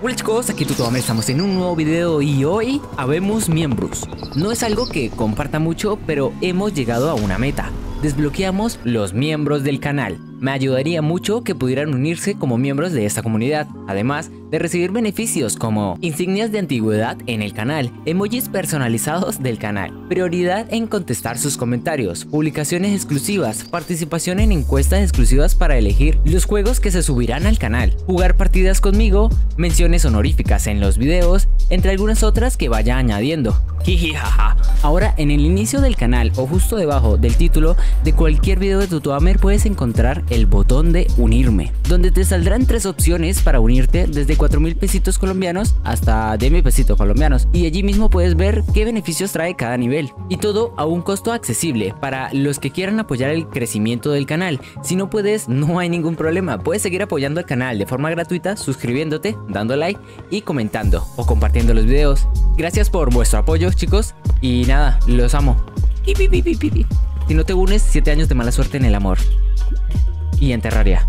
Hola chicos, aquí Tutoame, estamos en un nuevo video y hoy habemos miembros. No es algo que comparta mucho, pero hemos llegado a una meta. Desbloqueamos los miembros del canal. Me ayudaría mucho que pudieran unirse como miembros de esta comunidad, además de recibir beneficios como insignias de antigüedad en el canal, emojis personalizados del canal, prioridad en contestar sus comentarios, publicaciones exclusivas, participación en encuestas exclusivas para elegir los juegos que se subirán al canal, jugar partidas conmigo, menciones honoríficas en los videos, entre algunas otras que vaya añadiendo. Ahora en el inicio del canal o justo debajo del título de cualquier video de Tutoamer puedes encontrar el botón de unirme, donde te saldrán tres opciones para unirte desde 4 mil pesitos colombianos hasta mil pesitos colombianos y allí mismo puedes ver qué beneficios trae cada nivel y todo a un costo accesible para los que quieran apoyar el crecimiento del canal. Si no puedes, no hay ningún problema, puedes seguir apoyando al canal de forma gratuita suscribiéndote, dando like y comentando o compartiendo los videos. Gracias por vuestro apoyo chicos y nada, los amo. Si no te unes, 7 años de mala suerte en el amor y en Terraria.